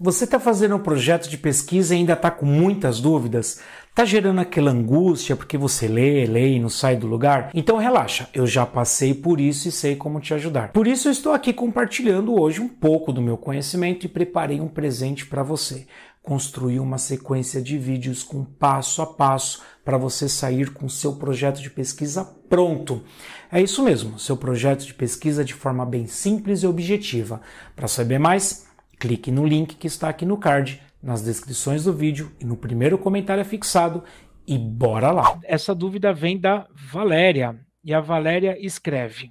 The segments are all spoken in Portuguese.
Você está fazendo um projeto de pesquisa e ainda está com muitas dúvidas? Está gerando aquela angústia porque você lê, lê e não sai do lugar? Então relaxa, eu já passei por isso e sei como te ajudar. Por isso eu estou aqui compartilhando hoje um pouco do meu conhecimento e preparei um presente para você. Construir uma sequência de vídeos com passo a passo para você sair com seu projeto de pesquisa pronto. É isso mesmo, seu projeto de pesquisa de forma bem simples e objetiva. Para saber mais, Clique no link que está aqui no card, nas descrições do vídeo e no primeiro comentário fixado e bora lá. Essa dúvida vem da Valéria e a Valéria escreve: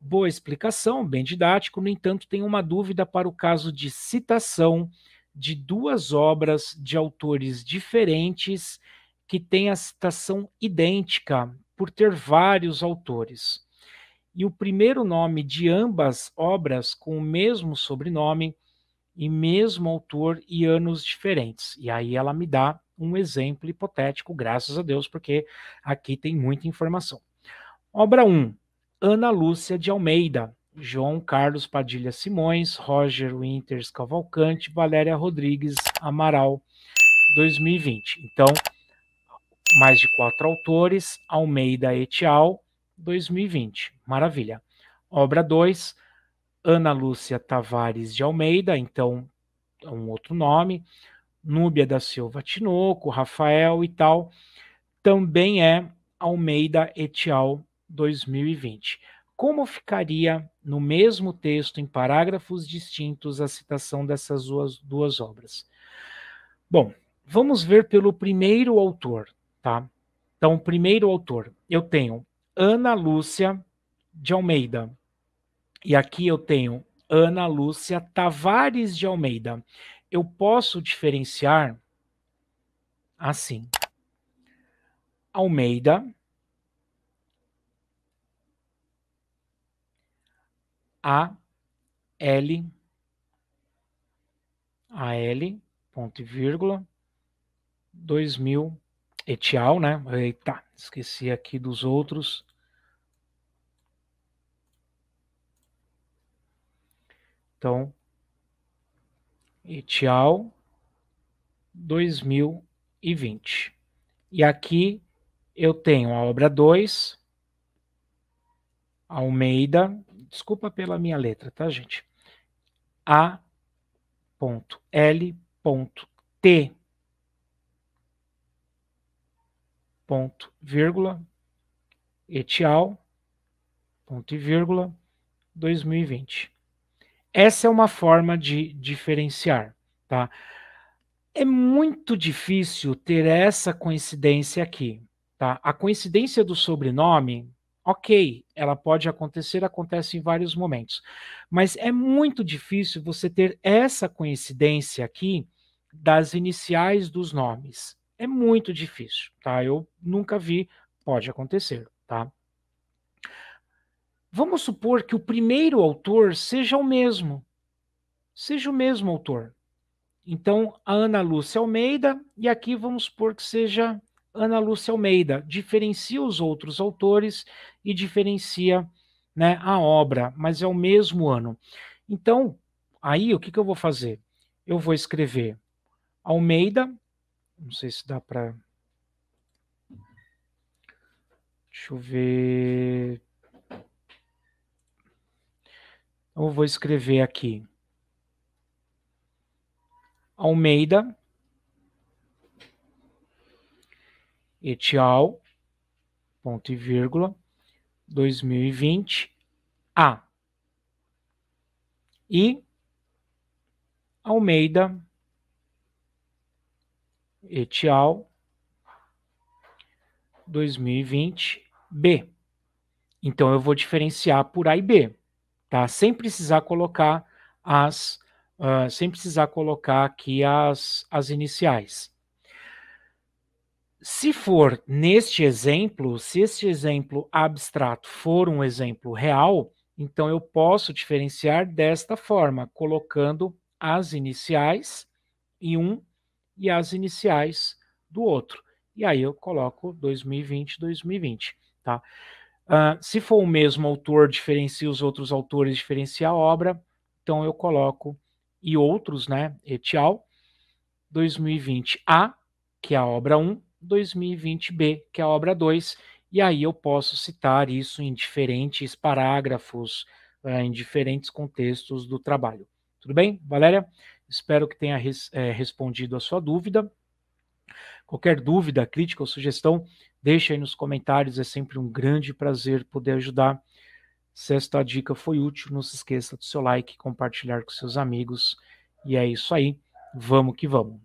Boa explicação, bem didático, no entanto, tem uma dúvida para o caso de citação de duas obras de autores diferentes que têm a citação idêntica por ter vários autores. E o primeiro nome de ambas obras com o mesmo sobrenome e mesmo autor e anos diferentes. E aí ela me dá um exemplo hipotético, graças a Deus, porque aqui tem muita informação. Obra 1, Ana Lúcia de Almeida, João Carlos Padilha Simões, Roger Winters Cavalcante, Valéria Rodrigues Amaral, 2020. Então, mais de quatro autores, Almeida et al., 2020. Maravilha. Obra 2, Ana Lúcia Tavares de Almeida, então é um outro nome, Núbia da Silva Tinoco, Rafael e tal, também é Almeida et al. 2020. Como ficaria no mesmo texto, em parágrafos distintos, a citação dessas duas, duas obras? Bom, vamos ver pelo primeiro autor, tá? Então, primeiro autor, eu tenho Ana Lúcia de Almeida, e aqui eu tenho Ana Lúcia Tavares de Almeida. Eu posso diferenciar assim. Almeida A L A L ponto e vírgula 2000 etial, né? Eita, esqueci aqui dos outros. Então, Etial 2020. E aqui eu tenho a obra 2, Almeida, desculpa pela minha letra, tá, gente? A ponto L ponto T ponto vírgula etial ponto e vírgula 2020. Essa é uma forma de diferenciar, tá? É muito difícil ter essa coincidência aqui, tá? A coincidência do sobrenome, ok, ela pode acontecer, acontece em vários momentos, mas é muito difícil você ter essa coincidência aqui das iniciais dos nomes. É muito difícil, tá? Eu nunca vi, pode acontecer, tá? Vamos supor que o primeiro autor seja o mesmo. Seja o mesmo autor. Então, a Ana Lúcia Almeida, e aqui vamos supor que seja Ana Lúcia Almeida. Diferencia os outros autores e diferencia né, a obra, mas é o mesmo ano. Então, aí o que, que eu vou fazer? Eu vou escrever Almeida, não sei se dá para. Deixa eu ver. Eu vou escrever aqui. Almeida. Et al. ponto e vírgula. 2020 A. E. Almeida. Et al. 2020 B. Então eu vou diferenciar por A e B tá? Sem precisar colocar as, uh, sem precisar colocar aqui as, as iniciais. Se for neste exemplo, se este exemplo abstrato for um exemplo real, então eu posso diferenciar desta forma, colocando as iniciais em um e as iniciais do outro. E aí eu coloco 2020, 2020, tá? Uh, se for o mesmo autor, diferencia os outros autores, diferencia a obra, então eu coloco e outros, né, et al. 2020A, que é a obra 1, 2020B, que é a obra 2, e aí eu posso citar isso em diferentes parágrafos, eh, em diferentes contextos do trabalho. Tudo bem, Valéria? Espero que tenha res, é, respondido a sua dúvida. Qualquer dúvida, crítica ou sugestão, deixe aí nos comentários, é sempre um grande prazer poder ajudar. Se esta dica foi útil, não se esqueça do seu like, compartilhar com seus amigos. E é isso aí, vamos que vamos.